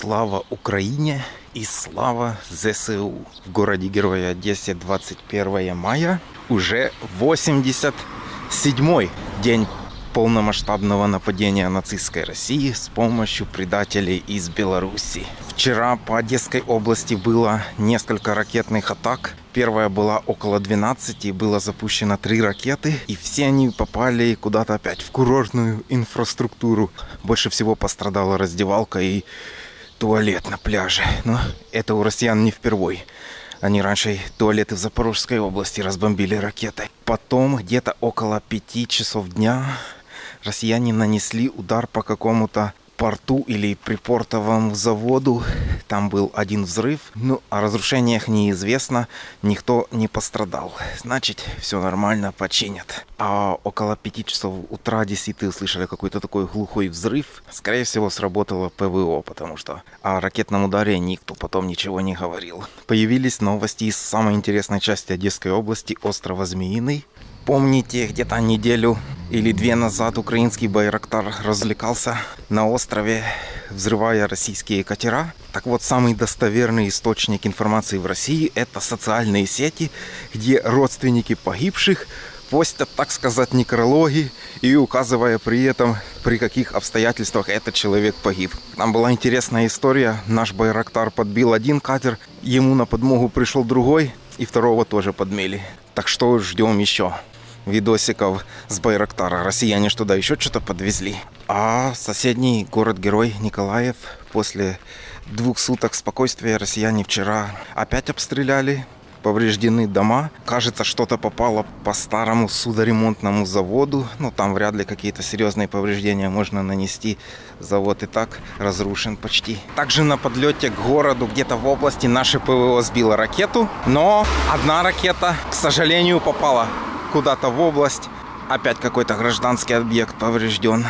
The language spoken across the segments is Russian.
Слава Украине и слава ЗСУ. В городе Героя Одессе 21 мая уже 87-й день полномасштабного нападения нацистской России с помощью предателей из Беларуси. Вчера по Одесской области было несколько ракетных атак. Первая была около 12, и было запущено три ракеты, и все они попали куда-то опять в курортную инфраструктуру. Больше всего пострадала раздевалка и туалет на пляже. Но это у россиян не впервой. Они раньше туалеты в Запорожской области разбомбили ракетой. Потом где-то около пяти часов дня россияне нанесли удар по какому-то порту или припортовому заводу. Там был один взрыв. Ну, о разрушениях неизвестно. Никто не пострадал. Значит, все нормально, починят. А около пяти часов утра действительно услышали какой-то такой глухой взрыв. Скорее всего, сработало ПВО, потому что о ракетном ударе никто потом ничего не говорил. Появились новости из самой интересной части Одесской области, острова Змеиный. Помните, где-то неделю или две назад украинский Байрактар развлекался на острове, взрывая российские катера? Так вот, самый достоверный источник информации в России – это социальные сети, где родственники погибших постят, так сказать, некрологи и указывая при этом, при каких обстоятельствах этот человек погиб. Там была интересная история. Наш Байрактар подбил один катер, ему на подмогу пришел другой, и второго тоже подмели. Так что ждем еще видосиков с Байрактара. Россияне что туда еще что-то подвезли. А соседний город-герой Николаев после двух суток спокойствия россияне вчера опять обстреляли повреждены дома. Кажется, что-то попало по старому судоремонтному заводу. Ну, там вряд ли какие-то серьезные повреждения можно нанести. Завод и так разрушен почти. Также на подлете к городу, где-то в области, наше ПВО сбило ракету. Но одна ракета, к сожалению, попала куда-то в область. Опять какой-то гражданский объект поврежден.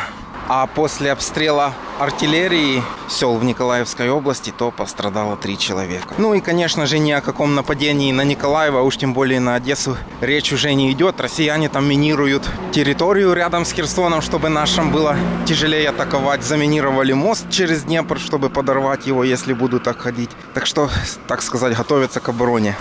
А после обстрела артиллерии сел в Николаевской области, то пострадало три человека. Ну и, конечно же, ни о каком нападении на Николаева, уж тем более на Одессу, речь уже не идет. Россияне там минируют территорию рядом с Херсоном, чтобы нашим было тяжелее атаковать. Заминировали мост через Днепр, чтобы подорвать его, если будут так ходить. Так что, так сказать, готовятся к обороне.